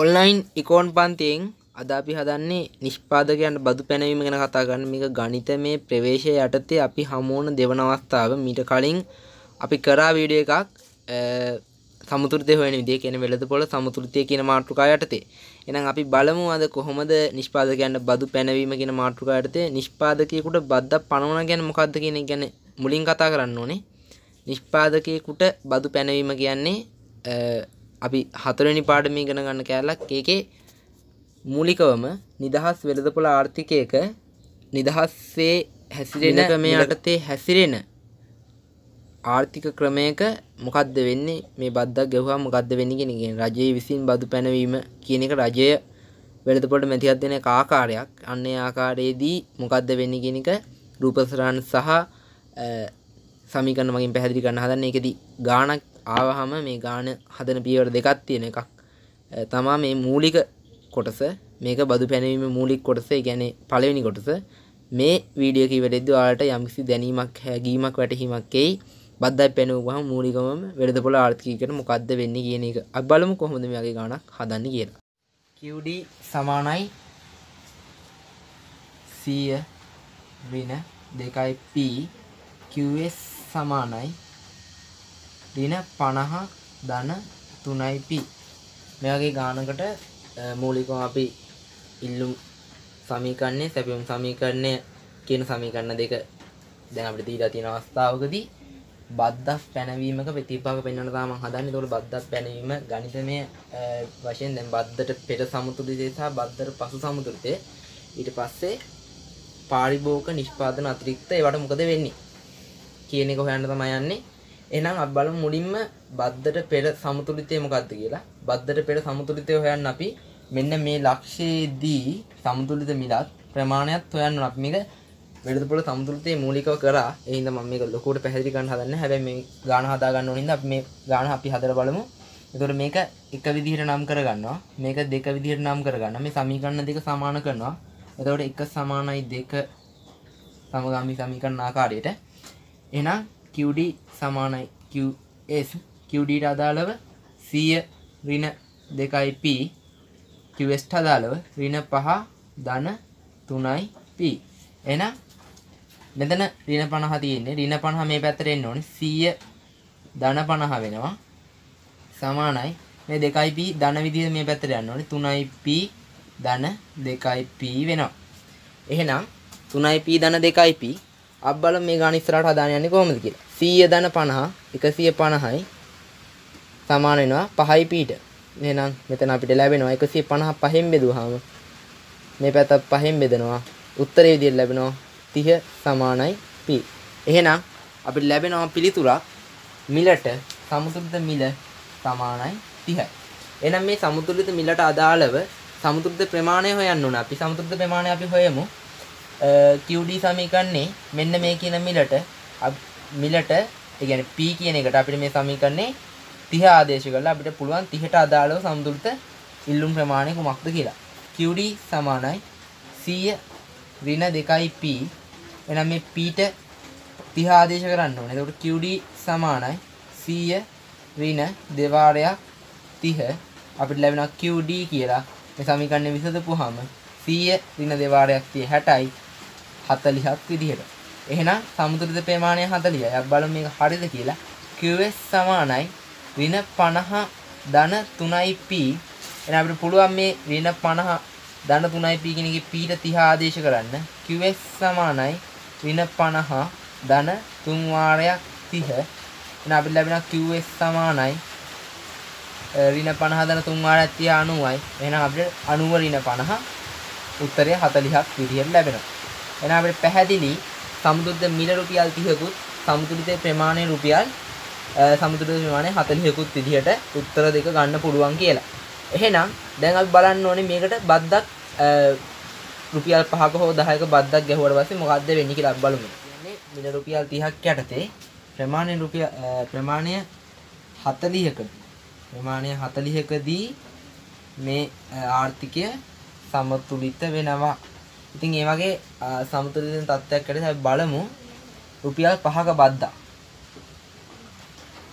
Online ඉකෝන් පන්තියෙන් අද අපි හදන්නේ නිෂ්පාදකයන්ට බදු පැනවීම ගැන කතා කරන්න. මේක ගණිතමය ප්‍රවේශය යටතේ අපි හමුවන දෙවන අවස්ථාව. මීට කලින් අපි කරා වීඩියෝ එකක් සමුතුෘතය හොයන විදිහ කියන වෙළඳපොළ සමුතුෘතිය කියන මාතෘකා යටතේ. එහෙනම් අපි බලමු අද කොහොමද නිෂ්පාදකයන්ට බදු පැනවීම කියන මාතෘකා යටතේ. නිෂ්පාදකයෙකුට බද්දක් පනවන ගැන මොකද්ද කියන එක ගැන මුලින් කතා කරන්න ඕනේ. නිෂ්පාදකයෙකුට බදු පැනවීම කියන්නේ අපි හතරවෙනි පාඩමේ ඉගෙන ගන්න කෑල්ලක්. ඒකේ මූලිකවම නිදහස් වෙළඳපොළ ආර්ථිකයක නිදහස්සේ හැසිරෙන ක්‍රමය යටතේ හැසිරෙන ආර්ථික ක්‍රමයක මොකක්ද වෙන්නේ? මේ බද්දක් ගෙවුවා මොකක්ද වෙන්නේ කියන එක රජයේ විසින් බදු පැනවීම කියන එක රජය වෙළඳපොළට මැදිහත් දෙන ආකාරයක්. අන්න ඒ ආකාරයේදී මොකක්ද වෙන්නේ කියන එක රූපසරහන් සහ සමීකරණ මගින් පැහැදිලි කරන්න හදන්නේ. ඒකෙදි ගාණක් ආවහම මේ ගාන හදන පියවර දෙකක් තියෙන එකක්. තමා මේ මූලික කොටස මේක බදු පැනවීම මූලික් කොටස ගැන පළවෙනි කොටස. මේ වීඩියෝ කිවටෙද්ද ඔයාලට යම්කිසි දැනීමක් හැගීමක් වැටහීමක්කෙයි බද්දයි පැනුවහම මූලිකම වෙළඳපොළ ආර්ථිකයට මොකක්ද වෙන්න කියන එක. අක් බලමු කොහොමද මේගේ ගානක් හදන්න කියලා. QD සමානයි. සීය වෙන දෙකයි P. QS සමානයි. රින පණහ ධන තුනයි පි මේ වගේ ගානකට මූලිකව අපි ඉල්ලුම් සමීකරණය සැපියුම් සමීකරණය කියන සමීකරණ දෙක දැන් අපිට දීලා තියෙන අවස්ථාවකදී බද්දක් පැනවීමක ප්‍රතිපාක පෙන්වන්න තමයි මම හදන්නේ. ඒතකොට බද්දක් පැනවීම ගණිතමය වශයෙන් දැන් බද්දට පෙර සමතුලිතය සහ බද්දට පසු සමතුලිතය ඊට පස්සේ පාරිභෝගික නිෂ්පාදන අතිරික්ත ඒවට මොකද වෙන්නේ කියන එක හොයන්න තමයි යන්නේ. එහෙනම් අපි බලමු මුලින්ම බද්දට පෙර සමතුලිතය මොකක්ද කියලා. බද්දට පෙර සමතුලිතය හොයන්න අපි මෙන්න මේ ලක්ෂයේදී සමතුලිත මිලත් ප්‍රමාණයත් හොයන්න අපි මේක වෙළඳපොළ සමතුලිතයේ මූලිකව කරා. ඒ හින්දා මම මේක ලොකුවට පැහැදිලි කරන්න හදන්නේ. හැබැයි මේ ගාන හදා ගන්න ඕන හින්දා අපි මේ ගාන අපි හදලා බලමු. එතකොට මේක එක විදිහට නම් කරගන්නවා. මේක දෙක විදිහට නම් කරගන්නවා. මේ සමීකරණ දෙක සමාන කරනවා. එතකොට එක සමානයි දෙක සමගාමී සමීකරණ ආකාරයට. එහෙනම් QD සමානයි. QS QDට අදාළව 100 ඍණ 2යි P. QSට අදාළව ඍණ 5 ධන 3යි P. එහෙනම් මෙතන ඍණ 50 තියෙන්නේ. ඍණ 50 මේ පැත්තට එන්න ඕනේ. 100 ධන 50 වෙනවා. සමානයි. මේ 2යි P. ධන විදිහට මේ පැත්තට යන්න ඕනේ. 3යි P ධන 2යි P වෙනවා. එහෙනම් 3යි P ධන 2යි P. අප බලමු මේ ගාන ඉස්සරහට හදාන්න යන්නේ කොහොමද කියලා 100 ධන 50 150යි සමාන වෙනවා 5යි පීට. එහෙනම් මෙතන අපිට ලැබෙනවා 150 පහෙන් බෙදුවාම මේ පැත්ත පහෙන් බෙදනවා. උත්තරේ විදිහට ලැබෙනවා 30 සමානයි p. එහෙනම් අපිට ලැබෙනවා පිළිතුරක් මිලට සමතුලිත මිල සමානයි 30යි. එහෙනම් මේ සමතුලිත මිලට අදාළව සමතුලිත ප්‍රමාණය හොයන්න ඕන. අපි සමතුලිත ප්‍රමාණය අපි හොයමු. QD සමීකරණේ මෙන්න මේ කියන මිලට මිලට ඒ කියන්නේ P කියන එකට අපිට මේ සමීකරණේ 30 ආදේශ කරලා අපිට පුළුවන් 30ට අදාළව සමතුලිත ඉල්ලුම් ප්‍රමාණය කුමක්ද කියලා. QD සමානයි 100 ඍණ 2යි P. එහෙනම් මේ P ට 30 ආදේශ කරන්න ඕනේ. එතකොට QD සමානයි 100 ඍණ දෙවාරයක් 30 අපිට ලැබෙනවා QD කියලා. මේ සමීකරණය විසඳපුවාම 100 ඍණ දෙවාරයක් 30 60යි 40ක් විදිහට. එහෙනම් සමතුලිත ප්‍රමාණය 40යි. අපි බලමු මේක හරිද කියලා. QS සමානයි ඍණ 50 ධන 3යි p. එහෙනම් අපිට පුළුවන් මේ ඍණ 50 ධන 3යි p කියන එකේ p ට 30 ආදේශ කරන්න. QS සමානයි ඍණ 50 ධන 3 වාරයක් 30. එහෙනම් අපිට ලැබෙනවා QS සමානයි ඍණ 50 ධන 3 වාරයක් 30 90යි. එහෙනම් අපිට 90 ඍණ 50 උත්තරය 40ක් විදිහට ලැබෙනවා. එහෙනම් අපිට පැහැදිලි සමුදුද්ද මිල රුපියල් 30කුත් සමුතුලිත ප්‍රමාණය රුපියල් සමුතුලිත ප්‍රමාණය 40කුත් විදිහට උත්තර දෙක ගන්න පුළුවන් කියලා. එහෙනම් දැන් අපි බලන්න ඕනේ මේකට බද්දක් රුපියල් 5ක හෝ 10ක බද්දක් ගැහුවට පස්සේ මොකද්ද වෙන්නේ කියලා අපි බලමු. කියන්නේ මිල රුපියල් 30ක් යටතේ ප්‍රමාණය රුපියල් ප්‍රමාණය 40ක ප්‍රමාණය 40කදී මේ ආර්ථිකය සමතුලිත වෙනවා. ඉතින් ඒ වගේ සමතුලිත තත්ත්වයක් ඇති අපි බලමු රුපියල් 5ක බද්දක්.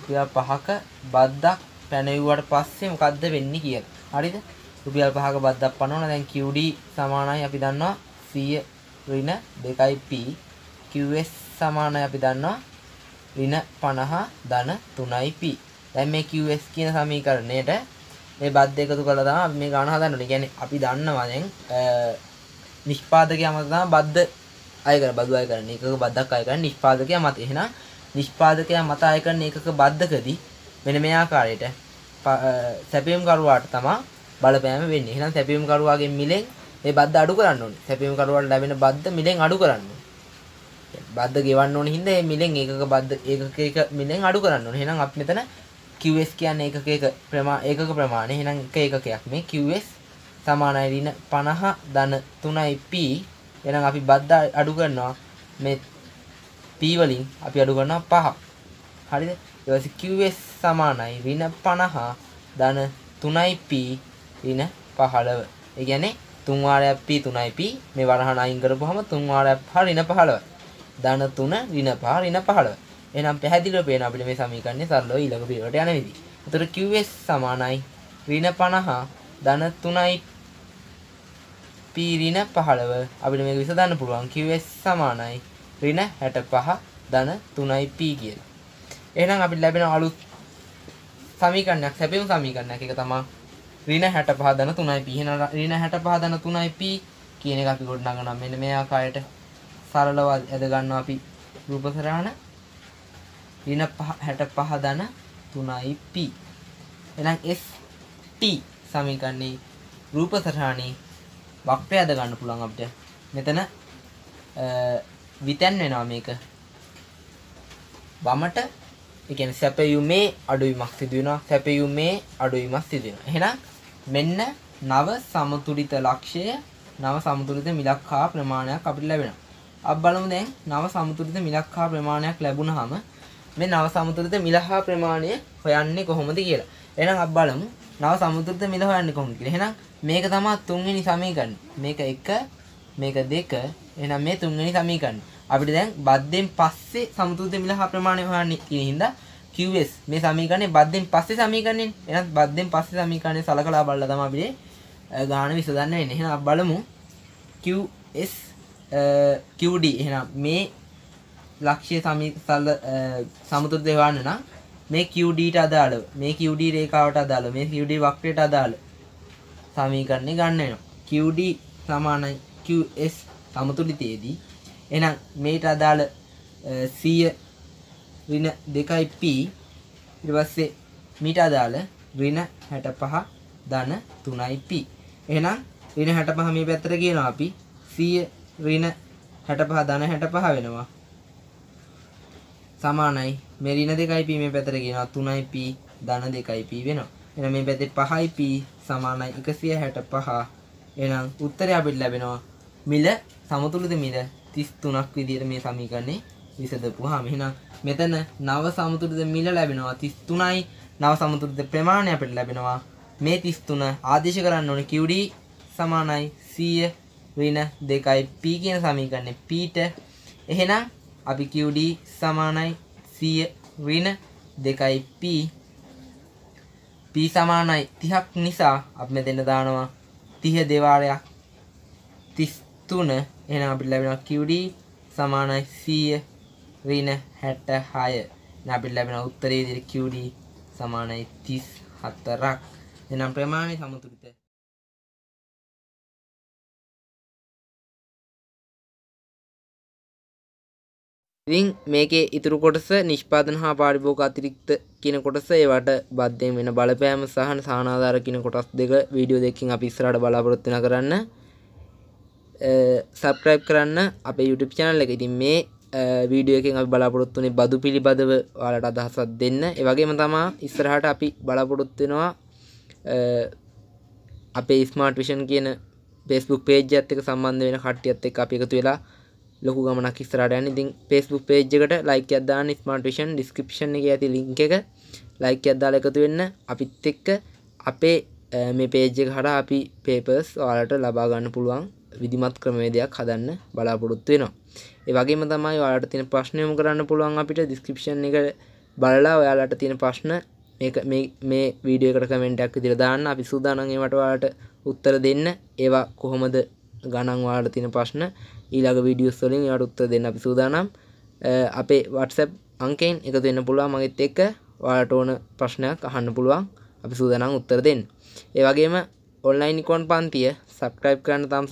රුපියල් 5ක බද්දක් පැනවුවට පස්සේ මොකද්ද වෙන්නේ කියලා. හරිද? රුපියල් 5ක බද්දක් පනවන දැන් QD සමානයි අපි දන්නවා 100 ඍණ 2යි P QS සමානයි අපි දන්නවා ඍණ 50 ධන 3යි P. දැන් මේ QS කියන සමීකරණයට මේ බද්ද එකතු කළා තමයි අපි මේ ගාන හදන්න ඕනේ. කියන්නේ අපි දන්නවා දැන් නිෂ්පාදකයා මත තමයි බද්ද අය කර බදු අය කරන එකක බද්දක් අය කරන නිෂ්පාදකයා මත. එහෙනම් නිෂ්පාදකයා මත අය කරන එකක බද්දකදී මෙන්න මේ ආකාරයට සැපයුම් කරුවාට තමයි බලපෑම වෙන්නේ. එහෙනම් සැපයුම් කරුවාගේ මිලෙන් මේ බද්ද අඩු කරන්න ඕනේ. සැපයුම් කරුවාට ලැබෙන බද්ද මිලෙන් අඩු කරන්න ඕනේ. බද්ද ගෙවන්න ඕනේ හින්දා මේ මිලෙන් ඒකක බද්ද ඒකක එක මිලෙන් අඩු කරන්න ඕනේ. එහෙනම් අපි මෙතන QS කියන්නේ ඒකක එක ප්‍රමා ඒකක ප්‍රමාණය. එහෙනම් එක ඒකකයක් මේ QS සමානයි ඍණ 50 ධන 3යි P. එහෙනම් අපි බද්ද අඩු කරනවා මේ P වලින් අපි අඩු කරනවා 5. හරිද? ඊට පස්සේ QS සමානයි ඍණ 50 ධන 3යි P ඍණ 15. ඒ කියන්නේ තුන් වාරයක් P 3යි P මේ වරහන අයින් කරපුවාම තුන් වාරයක් පහ ඍණ 15. ධන 3 ඍණ 5 ඍණ 15. එහෙනම් පැහැදිලිව පේන අපිට මේ සමීකරණය සරලව ඊළඟ පියවරට යන විදිහ. එතකොට QS සමානයි ඍණ 50 ධන 3යි P ඍණ 15 අපිට මේක විසඳන්න පුළුවන් QS සමානයි ඍණ 65 ධන 3යි P කියලා. එහෙනම් අපිට ලැබෙන අලුත් සමීකරණයක් සැපයුම් සමීකරණයක් එක තමයි ඍණ 65 ධන 3යි P. එහෙනම් රින 65 ධන 3යි P කියන එක අපි ගොඩනගනවා මෙන්න මේ ආකාරයට සරලව ඇද ගන්නවා අපි රූප සරහන රින 65 ධන 3යි P. එහෙනම් ST සමීකරණේ රූප සරහනේ වක්‍රය ඇද ගන්න පුළුවන් අපිට. මෙතන විතැන් වෙනවා මේක. වමට ඒ කියන්නේ සැපයුමේ අඩුවීමක් සිදු වෙනවා. සැපයුමේ අඩුවීමක් සිදු වෙනවා. එහෙනම් මෙන්න නව සමතුලිත ලක්ෂය නව සමතුලිත මිලක් හා ප්‍රමාණයක් අපිට ලැබෙනවා. අපි බලමු දැන් නව සමතුලිත මිලක් හා ප්‍රමාණයක් ලැබුණාම මේ නව සමතුලිත මිල හා ප්‍රමාණය හොයන්නේ කොහොමද කියලා. එහෙනම් අපි බලමු නව සමතුලිත මිල හොයන්නේ කොහොමද කියලා. එහෙනම් මේක තමයි තුන්වෙනි සමීකරණය. මේක 1 මේක 2 එහෙනම් මේ තුන්වෙනි සමීකරණය. අපිට දැන් බද්දෙන් පස්සේ සමතුලිත මිල හා ප්‍රමාණය හොයන්නේ කියන හින්දා QS මේ සමීකරණය බද්දෙන් පස්සේ සමීකරණය එහෙනම් බද්දෙන් පස්සේ සමීකරණය සලකලා බලලා තමයි අපිට ගාන විසඳන්න වෙන්නේ. එහෙනම් අපි බලමු QS QD එහෙනම් මේ ලක්ෂ්‍ය සමීසල සමතුලිත හොයන්න නම් මේ QD ට අදාළව මේ QD රේඛාවට අදාළව මේ QD වක්‍රයට අදාළ සමීකරණය ගන්න වෙනවා. QD සමානයි QS සමතුලිතයේදී. එහෙනම් මේට අදාළ 100 ඍණ 2යි p. ඊට පස්සේ මීට අදාළ ඍණ 65 ධන 3යි p. එහෙනම් ඍණ 65 මේ පැත්තට කියනවා අපි. 100 ඍණ 65 ධන 65 වෙනවා. සමානයි මේ ඍණ 2යි p මේ පැත්තට කියනවා 3යි p ධන 2යි p වෙනවා. එහෙනම් මේ පැත්තේ 5යි p සමානයි 165 එහෙනම් උත්තරය අපිට ලැබෙනවා මිල සමතුලිත මිල 33ක් විදිහට මේ සමීකරණේ විසඳපුවාම. එහෙනම් මෙතන නව සමතුලිත මිල ලැබෙනවා 33යි නව සමතුලිත ප්‍රමාණය අපිට ලැබෙනවා මේ 33 ආදේශ කරන්න ඕනේ QD සමානයි 100 ඍණ 2යි P කියන සමීකරණේ P ට. එහෙනම් අපි QD සමානයි. 100 ඍණ 2යි P. P සමානයි 30ක් නිසා අපි මෙතන දානවා. 30 දෙවාරයක් 33 එහෙනම් අපිට ලැබෙනවා QD සමානයි 100 ඍණ 66 දැන් අපිට ලැබෙන උත්තරේ විදිහට QD සමානයි 34ක් එනම් ප්‍රමාණය සමතුලිත ඉතින් මේකේ ඉතුරු කොටස නිෂ්පාදන හා පාරිභෝග අතිරික්ත කියන කොටස ඒවට බද්ධයෙන් වෙන බලපෑම සහ සානාධාර කියන කොටස් දෙක වීඩියෝ දෙකකින් අපි ඉස්සරහට බලාපොරොත්තු වෙන කරන්න සබස්ක්‍රයිබ් කරන්න අපේ YouTube channel එක. ඉතින් මේ වීඩියෝ එකෙන් අපි බලාපොරොත්තු වෙන්නේ බදු පිළිබඳව ඔයාලට අදහසක් දෙන්න. ඒ වගේම තමා ඉස්සරහට අපි බලාපොරොත්තු වෙනවා අපේ ස්මාර්ට් විෂන් කියන Facebook page එකත් එක්ක සම්බන්ධ වෙන කට්ටියත් එක්ක අපි එකතු වෙලා ලොකු ගමනක් ඉස්සරහට යන්න. ඉතින් Facebook page එකට like එකක් දාන්න Smart Vision description එකේ ඇති link එක like එකක් දාලා එකතු වෙන්න. අපිත් එක්ක අපේ මේ page එක හරහා අපි papers ඔයාලට ලබා ගන්න පුළුවන් විධිමත් ක්‍රමවේදයක් හදන්න බලාපොරොත්තු වෙනවා. ඒ වගේම තමයි ඔයාලට තියෙන ප්‍රශ්න යොමු කරන්න පුළුවන් අපිට ඩිස්ක්‍රිප්ෂන් එක බලලා ඔයාලට තියෙන ප්‍රශ්න මේක මේ මේ වීඩියෝ එකට කමෙන්ට් එකක් විදිහට දාන්න අපි සූදානම් ඒවට ඔයාලට උත්තර දෙන්න ඒවා කොහොමද ගණන් ඔයාලට තියෙන ප්‍රශ්න ඊළඟ වීඩියෝස් වලින් ඒවට උත්තර දෙන්න අපි සූදානම්. අපේ WhatsApp අංකයෙන් එකතු වෙන්න පුළුවන්. මගෙත් එක්ක ඔයාලට ඕන ප්‍රශ්නයක් අහන්න පුළුවන්. අපි සූදානම් උත්තර දෙන්න. ඒ වගේම ඔන්ලයින් නිකෝන් පන්තිය සබස්ක්‍රයිබ් කරන්න තාම